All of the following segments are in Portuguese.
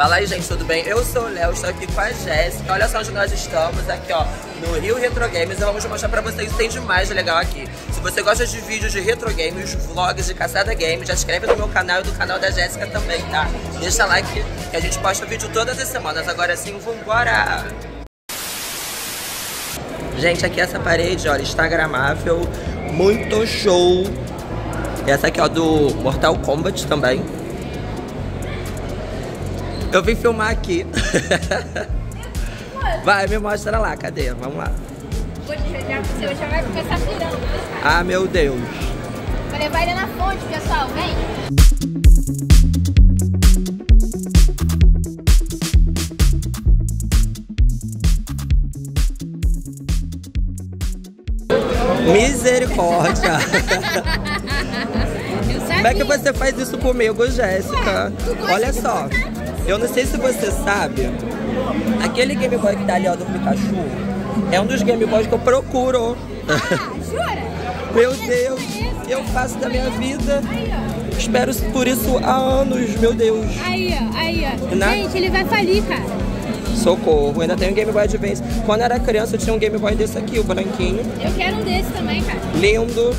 Fala aí, gente, tudo bem? Eu sou o Léo, estou aqui com a Jéssica. Olha só onde nós estamos, aqui ó, no Rio Retro Games. E vamos mostrar pra vocês o que tem de mais legal aqui. Se você gosta de vídeos de retro games, vlogs de caçada games, já inscreve no meu canal e do canal da Jéssica também, tá? Deixa like que a gente posta vídeo todas as semanas. Agora sim, vambora! Gente, aqui essa parede, olha, instagramável, muito show. Essa aqui, ó, do Mortal Kombat também. Eu vim filmar aqui. Vai, me mostra lá, cadê? Vamos lá. Você já vai começar virando. né? Ah, meu Deus. Vou levar ele na fonte, pessoal. Vem. Misericórdia. Como é que você faz isso comigo, Jéssica? Olha só. Eu não sei se você sabe, aquele Game Boy que tá ali, ó, do Pikachu, é um dos Game Boys que eu procuro. Ah, jura? Meu Deus, eu faço da minha vida. Aí, ó. Espero por isso há anos, meu Deus. Aí, ó. Aí, ó. Na- Gente, ele vai falir, cara. Socorro, ainda tenho um Game Boy Advance. Quando eu era criança, eu tinha um Game Boy desse aqui, o branquinho. Eu quero um desse também, cara. Lindo.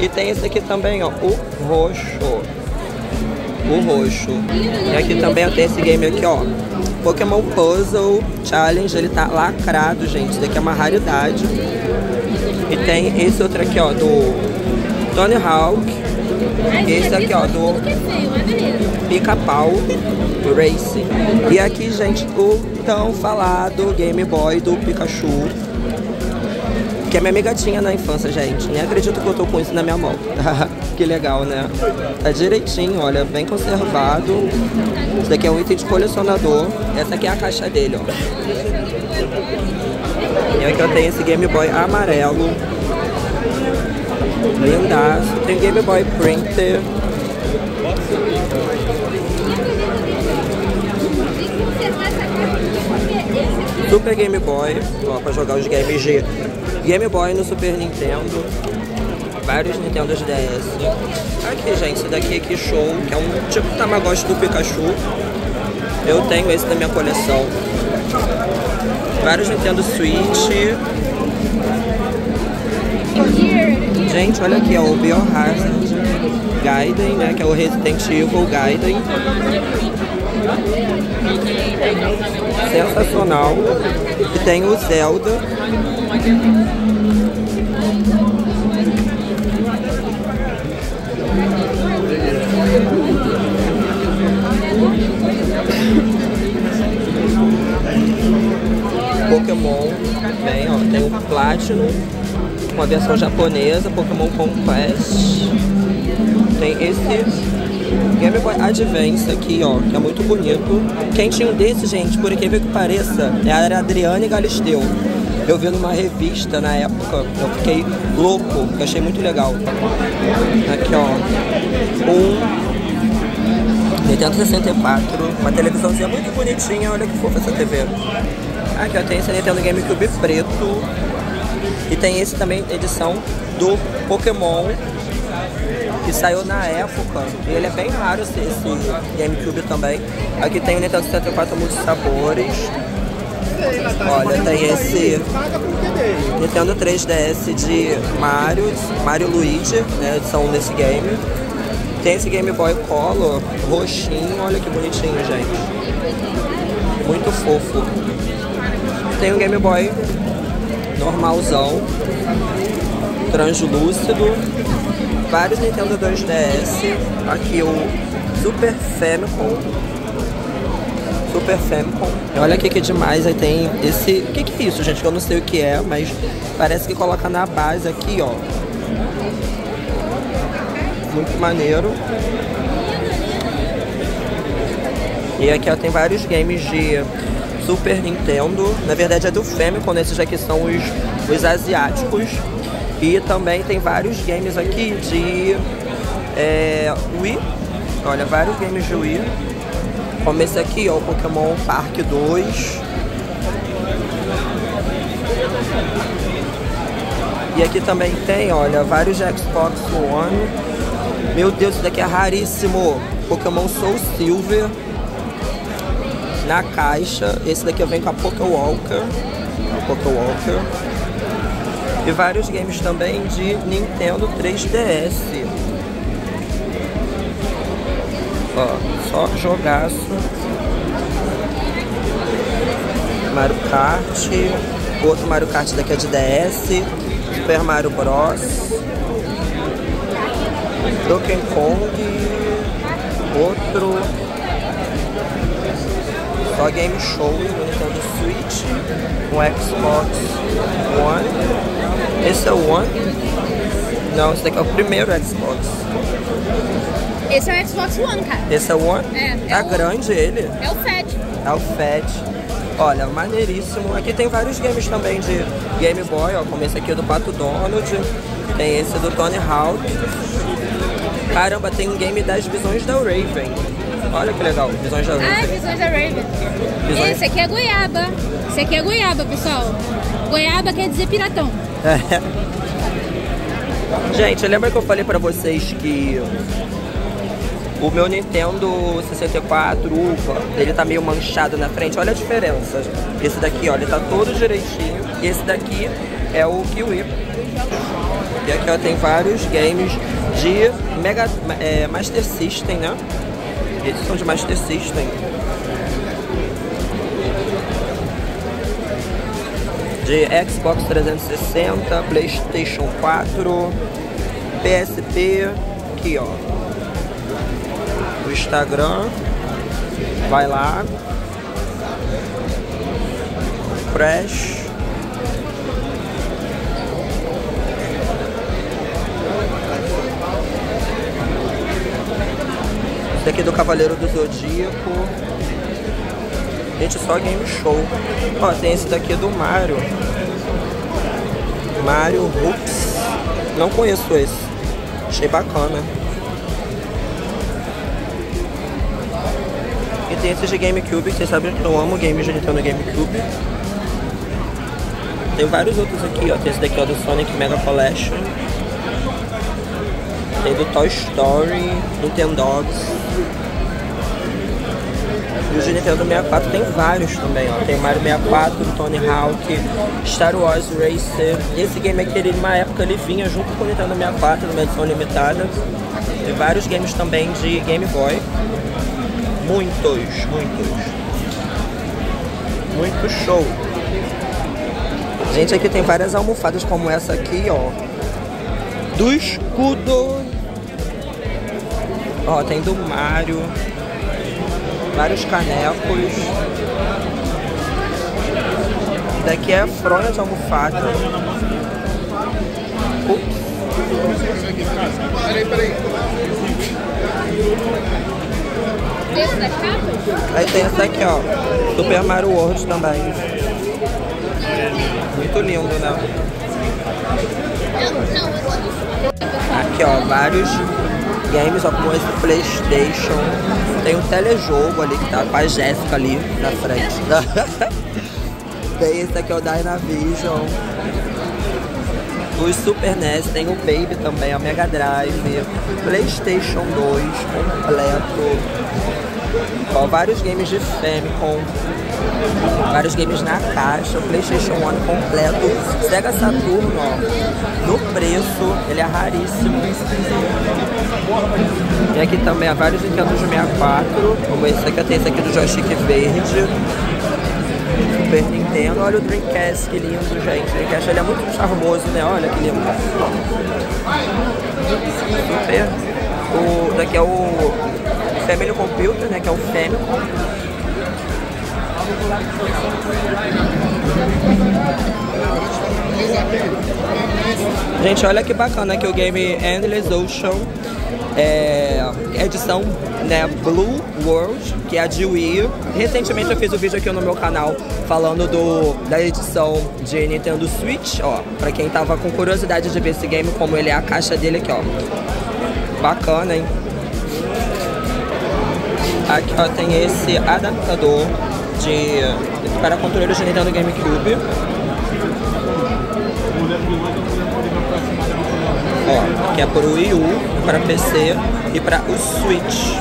E tem esse aqui também, ó, o roxo. O roxo. E aqui também tenho esse game aqui, ó. Pokémon Puzzle Challenge, ele tá lacrado, gente. Isso daqui é uma raridade. E tem esse outro aqui, ó, do Tony Hawk. Esse aqui, ó, do é beleza. Pica-Pau Racing. E aqui, gente, o tão falado Game Boy do Pikachu. Que a minha amiga tinha na infância, gente. Nem acredito que eu tô com isso na minha mão. que legal, né? Tá direitinho, olha, bem conservado. Isso daqui é um item de colecionador. Essa aqui é a caixa dele, ó. E aqui eu tenho esse Game Boy amarelo. Lindaço. Tem Game Boy Printer. Super Game Boy, ó, pra jogar os games de Game Boy no Super Nintendo. Vários Nintendos DS. Aqui, gente, esse daqui é que show, que é um tipo Tamagotchi do Pikachu. Eu tenho esse na minha coleção. Vários Nintendo Switch. Gente, olha aqui, ó, o Biohazard Gaiden, né, que é o Resident Evil Gaiden. Sensacional. E tem o Zelda. Pokémon também, ó. Tem o Platinum, uma versão japonesa, Pokémon Conquest. Tem esse Game Boy Advance aqui, ó, que é muito bonito. Quem tinha um desse, gente, por incrível que pareça, era a Adriane Galisteu. Eu vi numa revista na época, eu fiquei louco, eu achei muito legal. Aqui, ó, um Nintendo 64, uma televisãozinha muito bonitinha, olha que fofa essa TV. Aqui, ó, tem esse Nintendo GameCube preto. E tem esse também, edição do Pokémon que saiu na época. E ele é bem raro esse, esse GameCube também. Aqui tem o Nintendo 64 Multisabores. Olha, tem esse Nintendo 3DS de Mario, Mario Luigi, né? São desse game. Tem esse Game Boy Color roxinho, olha que bonitinho, gente. Muito fofo. Tem o Game Boy normalzão, translúcido, vários Nintendo 2DS, aqui o Super Famicom, Super Famicom. Olha que demais, aí tem esse, o que que é isso, gente? Eu não sei o que é, mas parece que coloca na base aqui, ó. Muito maneiro. E aqui ó, tem vários games de Super Nintendo. Na verdade é do Famicom, esses aqui são os, os asiáticos. E também tem vários games aqui de é, Wii. Olha, vários games de Wii. Como esse aqui, ó, o Pokémon Park 2. E aqui também tem, olha, vários Xbox One. Meu Deus, isso daqui é raríssimo. Pokémon Soul Silver. na caixa. Esse daqui venho com a Poké Walker. Poké Walker. E vários games também de Nintendo 3DS. Ó, só jogaço. Mario Kart. Outro Mario Kart daqui é de DS. Super Mario Bros. Donkey Kong. Outro. Só Game Show no Nintendo Switch. Um Xbox One. Esse é o One? Não, esse daqui é o primeiro Xbox. Esse é o Xbox One, cara. Esse é o One? É, Tá é o- grande ele. É o Fat. É o Fat. Olha, maneiríssimo. Aqui tem vários games também de Game Boy, ó, como esse aqui do Pato Donald. Tem esse do Tony Hawk. Caramba, tem um game das visões da Raven. Olha que legal, visões da Ah, Raven. visões da Raven. Visões- Esse aqui é goiaba. Esse aqui é goiaba, pessoal. Goiaba quer dizer piratão. Gente, lembra que eu falei pra vocês que o meu Nintendo 64 Uva, ele tá meio manchado na frente? Olha a diferença. Esse daqui, ele tá todo direitinho. Esse daqui é o Kiwi. E aqui, ó, tem vários games de Mega, é, Master System, né? Esses são de Master System. de Xbox 360, PlayStation 4, PSP, aqui ó. Instagram, vai lá. Crash. Esse daqui é do Cavaleiro do Zodíaco. Gente, só game show. Ó, tem esse daqui do Mario. Mario Hoops. Não conheço esse. Achei bacana. E esses de GameCube, vocês sabem que eu amo games de Nintendo GameCube. Tem vários outros aqui, ó. Tem esse daqui ó, do Sonic Mega Collection. Tem do Toy Story, Nintendogs. E os de Nintendo 64 tem vários também, ó. Tem Mario 64, Tony Hawk, Star Wars Racer. Esse game aqui, ele, numa época, ele vinha junto com o Nintendo 64, numa edição limitada. Tem vários games também de Game Boy. Muitos, muitos. Muito show. Gente, aqui tem várias almofadas como essa aqui, ó. Do escudo. Ó, tem do Mario. Vários canecos. Daqui é fronha de almofada. Ups. Aí tem essa aqui, ó. Super Mario World também. Muito lindo, né? Aqui, ó, vários games, ó, como esse Playstation. Tem um telejogo ali que tá com a Jéssica ali na frente. tem esse aqui, ó, Dynavision. Os Super NES, tem o Baby também, a Mega Drive, Playstation 2 completo. Vários games de Famicom, vários games na caixa, o Playstation 1 completo, Sega Saturno, ó, no preço, ele é raríssimo. E aqui também há vários Nintendo 64, como esse aqui, tem esse aqui do joystick verde. Super Nintendo, olha o Dreamcast, que lindo, gente. O Dreamcast ele é muito charmoso, né? Olha que lindo. Super. O, daqui é o Family Computer, né? Que é o Famicom. Gente, olha que bacana aqui o game Endless Ocean. É, edição né, Blue World, que é a de Wii. Recentemente eu fiz um vídeo aqui no meu canal falando do, da edição de Nintendo Switch, ó. Pra quem tava com curiosidade de ver esse game, como ele é a caixa dele aqui, ó. Bacana, hein? Aqui ó, tem esse adaptador de, para controles de Nintendo GameCube. Ó, que é para o Wii U, para PC e para o Switch.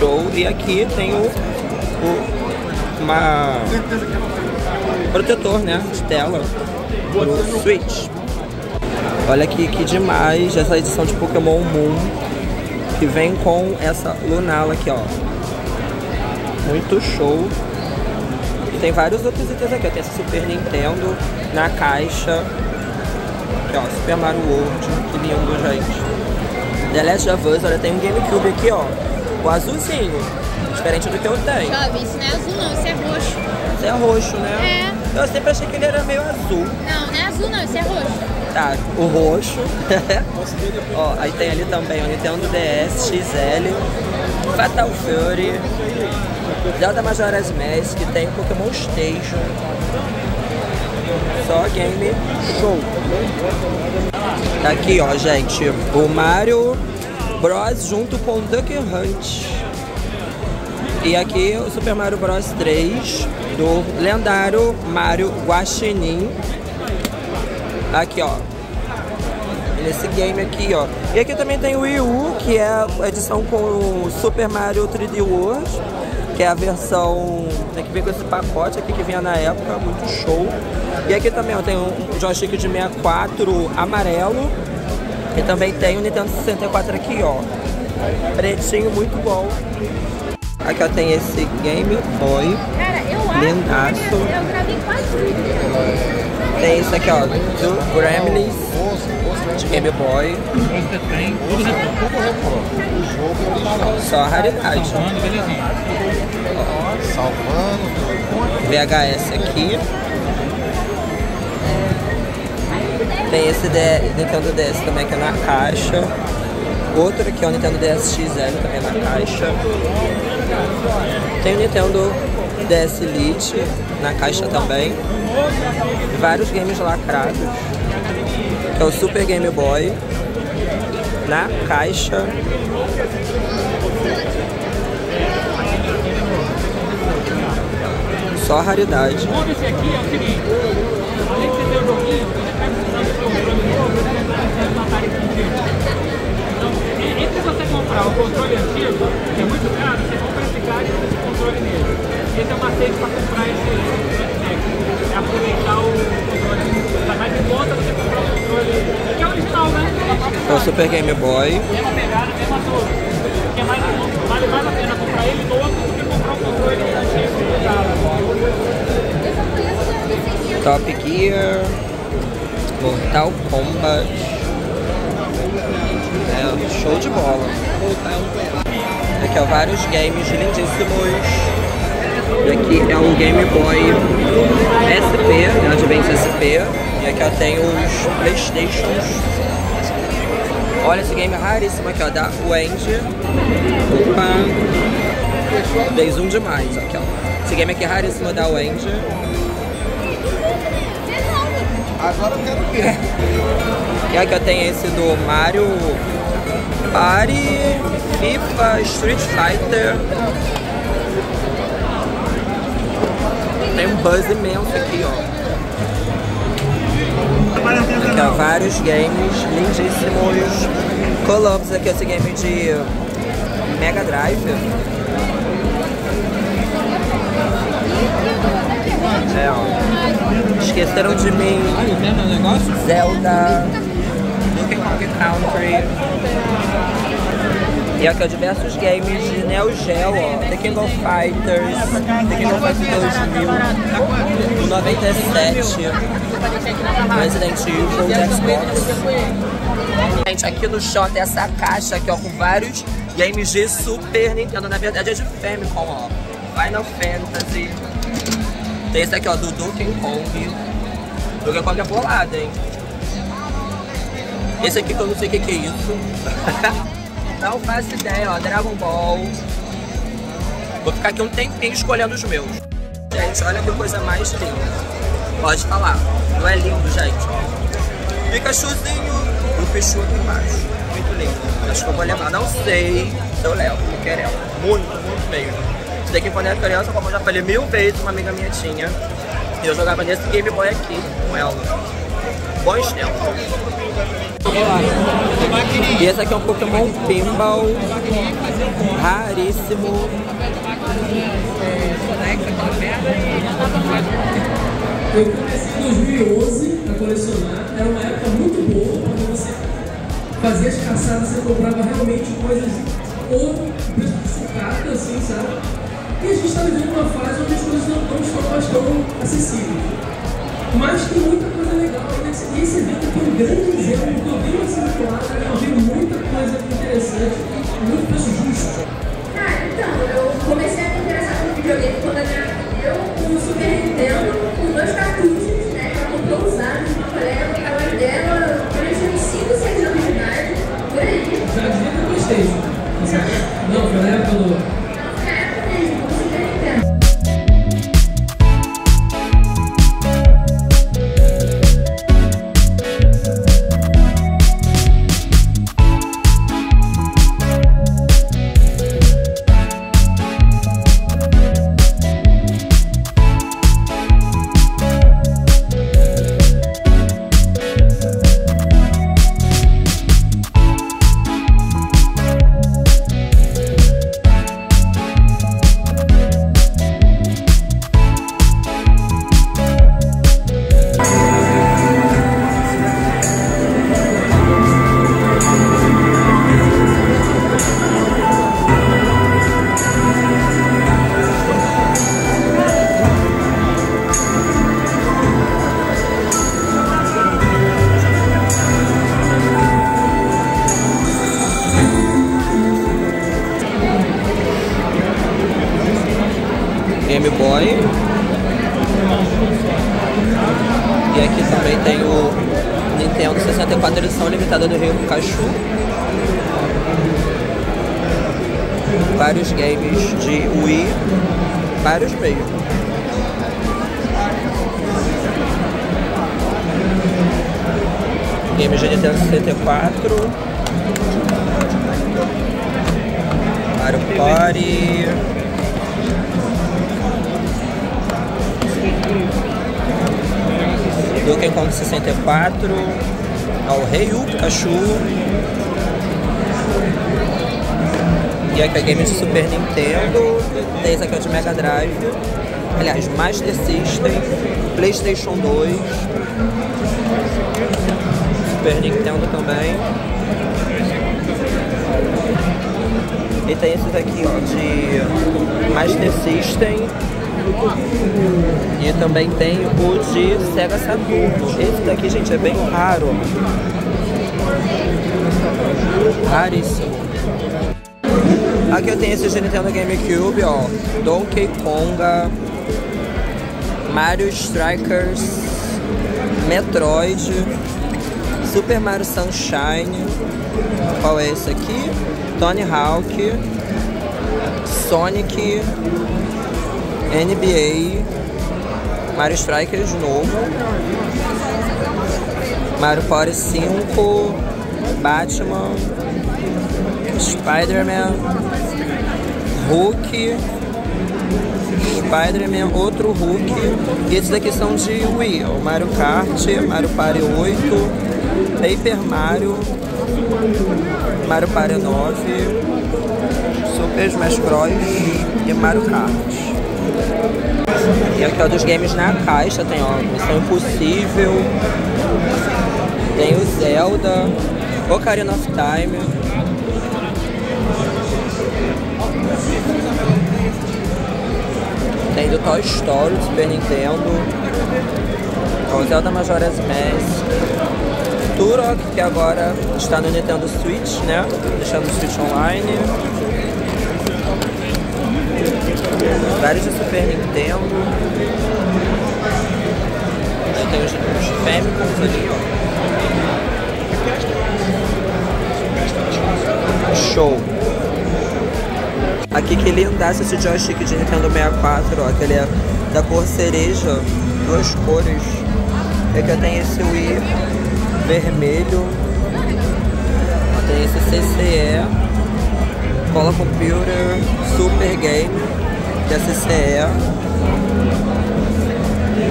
show. E aqui tem o, o uma protetor, né, de tela pro Switch. Olha aqui que demais essa edição de Pokémon Moon que vem com essa Lunala aqui, ó. Muito show. E tem vários outros itens aqui, ó. Tem esse Super Nintendo na caixa. Aqui, ó, Super Mario World. Que lindo, gente. The Last of Us, olha, tem um GameCube aqui, ó. O azulzinho. Diferente do que eu tenho. Jovem, isso não é azul não, isso é roxo. Isso é roxo, né? É. Eu sempre achei que ele era meio azul. Não, não é azul não, isso é roxo. Tá, o roxo. Ó, aí tem ali também o Nintendo DS XL, Fatal Fury, Zelda Majora's Mask, tem Pokémon Station. Só game show. Tá aqui, ó, gente, o Mario Bros junto com o Duck Hunt. E aqui o Super Mario Bros 3 do lendário Mario Guaxinim. Aqui, ó. Nesse game aqui, ó. E aqui também tem o Wii U, que é a edição com o Super Mario 3D World, que é a versão. Tem que ver com esse pacote aqui que vinha na época, muito show. E aqui também ó, tem um joystick de 64 amarelo. E também tem o Nintendo 64 aqui, ó. Pretinho, muito bom. Aqui ó, tem esse Game Boy. Cara, eu acho Lindaço. que eu gravei quase tudo. Tem esse aqui, ó, do Gremlins de Game Boy. Só raridade. VHS aqui. Tem esse D Nintendo DS também que é na caixa. Outro aqui, ó, Nintendo DS XL também na caixa. Tem Nintendo DS Lite na caixa também. Vários games lacrados. Que é o Super Game Boy na caixa. Só raridade. Entre você comprar o controle antigo, Esse é o macete para comprar esse técnico. É aproveitar o controle. Sai mais em conta você comprar o controle, que é original, né? É o Super Game Boy. Mesma pegada, mesma dor. Porque é mais, vale mais a pena comprar ele novo do que comprar o controle antigo usado. Top Gear, Mortal Kombat. É, show de bola. Aqui ó, vários games lindíssimos. E aqui é um Game Boy SP, né, Advance SP. E aqui ó, tem os Playstations. Olha esse game raríssimo aqui ó, da Wendy. Opa! Dei zoom demais aqui ó. Esse game aqui é raríssimo da Wendy. Agora eu quero ver. E aqui eu tenho esse do Mario Party, FIFA, Street Fighter. Tem um buzz imenso aqui, ó. Ó, vários games lindíssimos. Columbus aqui, esse game de Mega Drive. É, ó. Esqueceram de mim. Zelda, Donkey Kong Country. E aqui, ó, diversos games de Neo Geo, ó. The King of Fighters, The King of Fighters 2000, 97, Resident Evil Xbox. Gente, aqui no chão tem essa caixa aqui, ó, com vários games de Super Nintendo. Na verdade é de Famicom, ó. Final Fantasy. Tem esse aqui, ó, do Donkey Kong. Donkey Kong é bolado, hein? Esse aqui que eu não sei o que, que é isso. não faço ideia, ó. Dragon Ball. Vou ficar aqui um tempinho escolhendo os meus. Gente, olha que coisa mais linda. Pode falar. Não é lindo, gente? Pikachuzinho. O Pichu aqui embaixo. Muito lindo. Acho que eu vou levar. Não sei se eu levo. Eu quero ela. Muito, muito mesmo. Isso daqui quando eu era criança, como eu já falei mil vezes, uma amiga minha tinha. E eu jogava nesse Game Boy aqui com ela. Bons tempos. E esse aqui é um Pokémon Pinball raríssimo. Eu comecei em 2011 a colecionar, era uma época muito boa, quando você fazia as caçadas, você comprava realmente coisas de sucata, assim, sabe? E a gente está vivendo uma fase onde as coisas não, não estão mais tão acessíveis. Mas tem muita coisa legal ainda. E esse evento é um grande exemplo, porque eu vi uma circulada, eu vi muita coisa interessante, muito preço justo. Ah, então, eu comecei a me interessar por videogame quando a minha filha com o Super Nintendo, com dois cartuchos, né? Ela comprou usados de uma colega no trabalho dela, quando eu tinha uns 5, 6 anos de idade, por aí. Já devia ter Playstation. Não, foi na época do... E aqui também tem o Nintendo 64 edição limitada do Rio Pikachu. Vários games de Wii. Vários mesmo. Games de Nintendo 64. Mario Party. Donkey Kong 64, ao Rei Pikachu. E aqui é game de Super Nintendo, tem esse aqui é de Mega Drive, aliás, Master System, Playstation 2, Super Nintendo também. E tem esses aqui, ó, de Master System, e também tem o de Sega Saturno. Esse daqui, gente, é bem raro. Raríssimo. Aqui eu tenho esse de Nintendo GameCube, ó. Donkey Konga, Mario Strikers, Metroid, Super Mario Sunshine. Qual é esse aqui? Tony Hawk, Sonic, NBA, Mario Strikers de novo, Mario Party 5, Batman, Spider-Man, Hulk, Spider-Man, outro Hulk, e esses daqui são de Wii, o Mario Kart, Mario Party 8, Paper Mario, Mario Party 9, Super Smash Bros. e Mario Kart. E aqui ó, dos games na caixa tem ó, Missão Impossível, tem o Zelda, Ocarina of Time. Tem do Toy Story, do Super Nintendo. O Zelda Majora's Mask. Turok, que agora está no Nintendo Switch, né? Deixando o Switch online. Vários de Super Nintendo. Tem os, os Famicoms ali, ó. Show! Aqui que lindaço esse joystick de Nintendo 64, ó. Aquele é da cor cereja, duas cores. Aqui eu tenho esse Wii vermelho. Tem esse CCE. Cola Computer Super Game de CCE.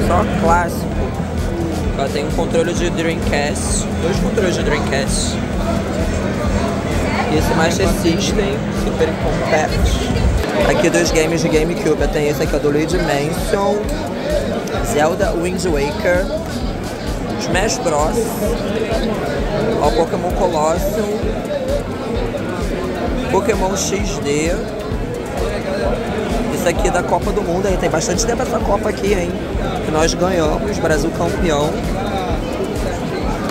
Só clássico. Ó, tem um controle de Dreamcast, dois controles de Dreamcast. E esse Master System, Super Compact. Aqui dos games de GameCube, tem esse aqui ó, do Luigi Mansion, Zelda Wind Waker, Smash Bros, ó, Pokémon Colosseum, Pokémon XD. Isso aqui é da Copa do Mundo, aí tem bastante tempo essa Copa aqui, hein? Que nós ganhamos, Brasil campeão.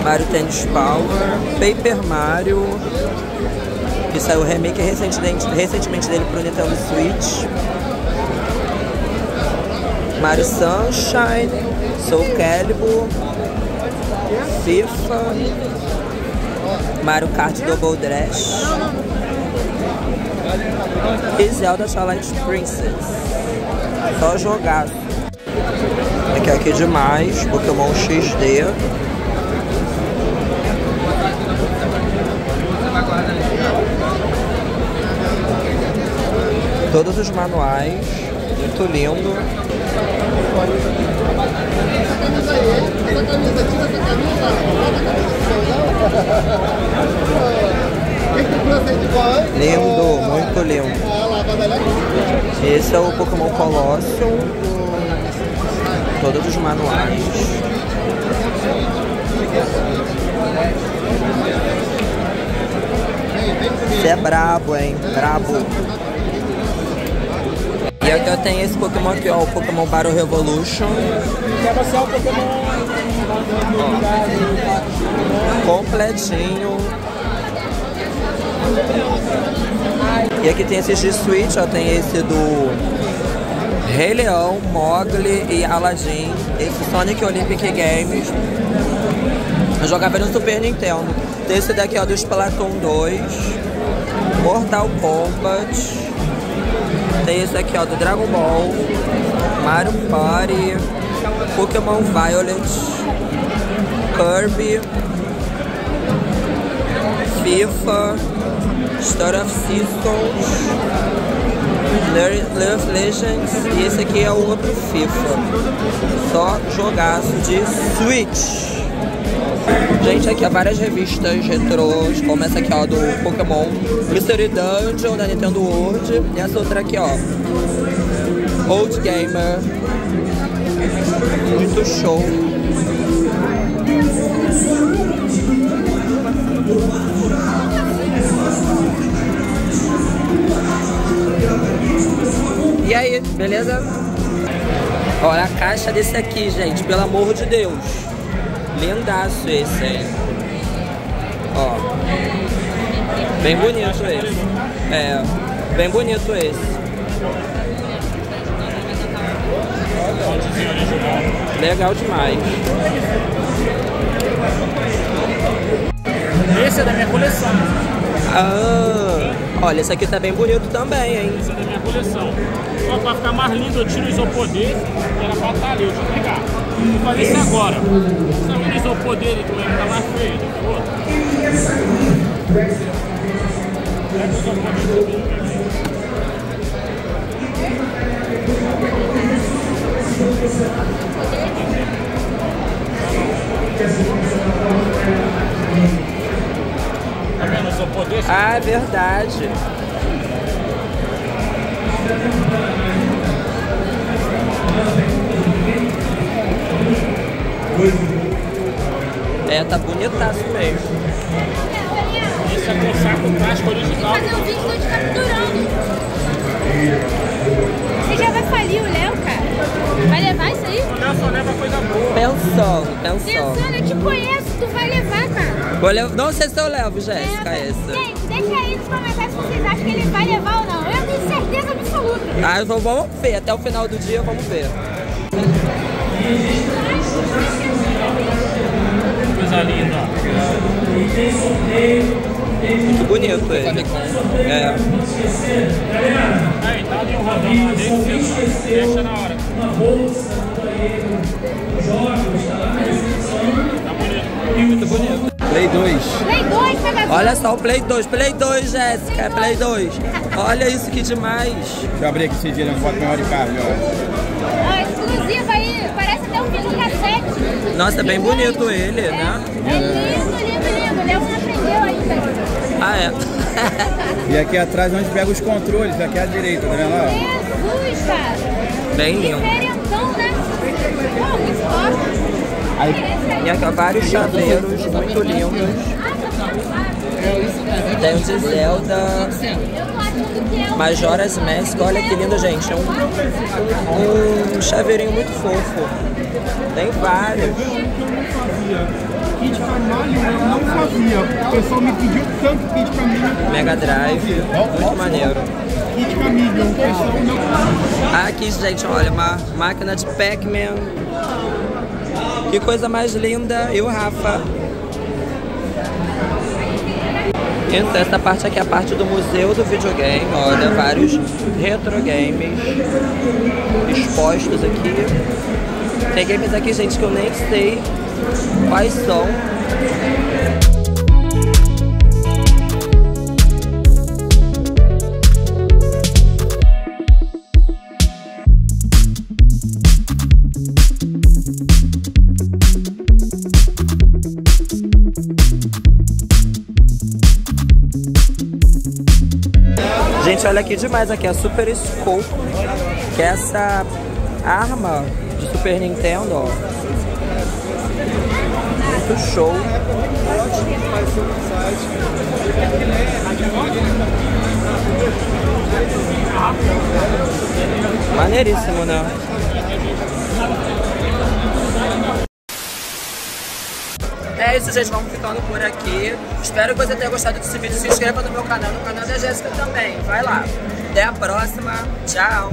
Mario Tennis Power, Paper Mario, que saiu o remake recentemente, recentemente dele pro Nintendo Switch. Mario Sunshine, Soul Calibur, FIFA, Mario Kart Double Dash e Zelda Twilight Princess. Só jogar. Aqui, aqui demais, Pokémon XD. Todos os manuais, muito lindo. Lindo, muito lindo. Esse é o Pokémon Colosseum. Todos os manuais. Você é brabo, hein? Brabo. E aqui eu tenho esse Pokémon aqui, ó, o Pokémon Battle Revolution. Completinho. E aqui tem esses de Switch, ó, tem esse do Rei Leão, Mogli e Aladdin. Esse Sonic Olympic Games. Eu jogava no Super Nintendo. Tem esse daqui, ó, do Splatoon 2. Mortal Kombat. Tem esse aqui, ó, do Dragon Ball. Mario Party. Pokémon Violet. Kirby. FIFA. Story of Seasons. Love Legends. E esse aqui é o outro FIFA. Só jogaço de Switch. Gente, aqui há várias revistas retrôs, como essa aqui, ó, do Pokémon Mystery Dungeon, da Nintendo World. E essa outra aqui, ó, Old Gamer. Muito show. Aí, beleza? Olha a caixa desse aqui, gente, pelo amor de Deus. Lindaço esse, hein? Ó. Bem bonito esse. É, bem bonito esse. Legal demais. Esse é da minha coleção. Ah, olha, esse aqui tá bem bonito também, hein? Esse é da minha coleção. Só pra ficar mais lindo, eu tiro o isopor dele, que era pra estar ali, deixa eu pegar. Vou fazer isso agora. Sabe o isopor dele que ele tá mais feio que? Pega o isopor dele. Ah, é verdade. É, tá bonitaço mesmo. Esse é com saco plástico original. fazer um vídeo te capturando. Você já vai falir o Léo, cara? Vai levar isso aí? O Léo só leva coisa boa. Pensando, pensando. Pensando, eu te conheço, tu vai levar. Vou levar- Não sei se eu levo, Jéssica, esse. Gente, deixa aí nos comentários se vocês acham que ele vai levar ou não. Eu tenho certeza absoluta. Ah, então vamos ver. Até o final do dia, vamos ver. Coisa linda. Muito bonito ele. É. Aí, tá ali um rodão lá dentro, você deixa na hora. Tá bonito. Muito bonito. Play 2. Play 2, pegador. Olha só o Play 2. Play 2, Jéssica. É Play 2. Olha isso que demais. Deixa eu abrir aqui esse dia, não bota memória de carga, ó. Ó, exclusiva aí. Parece até um videocassete. Nossa, é bem bonito ele, né? É lindo, lindo, lindo. O Léo não aprendeu ainda. Ah, é. E aqui atrás onde pega os controles, aqui à direita, tá vendo lá? Jesus, cara. Bem lindo. Diferentão, né? Pô, muito top. E aqui, ó, vários chaveiros muito lindos. Tem o de Zelda, Majora's Mask. Olha que lindo, gente. É um, um chaveirinho muito fofo. Tem vários. Kit Camalho eu não fazia. O pessoal me pediu tanto Kit Camalho. Mega Drive, muito maneiro. Kit Camalho, o pessoal não Aqui, gente, olha, uma máquina de Pac-Man. Que coisa mais linda. E o Rafa. Então, essa parte aqui é a parte do museu do videogame. Olha, vários retro games expostos aqui. Tem games aqui, gente, que eu nem sei quais são. Olha aqui demais aqui, a Super Scope, que é essa arma de Super Nintendo, ó. Muito show. Maneiríssimo, né? É isso, gente. Vamos ficando por aqui. Espero que você tenha gostado desse vídeo. Se inscreva no meu canal, no canal da Jéssica também. Vai lá. Até a próxima. Tchau.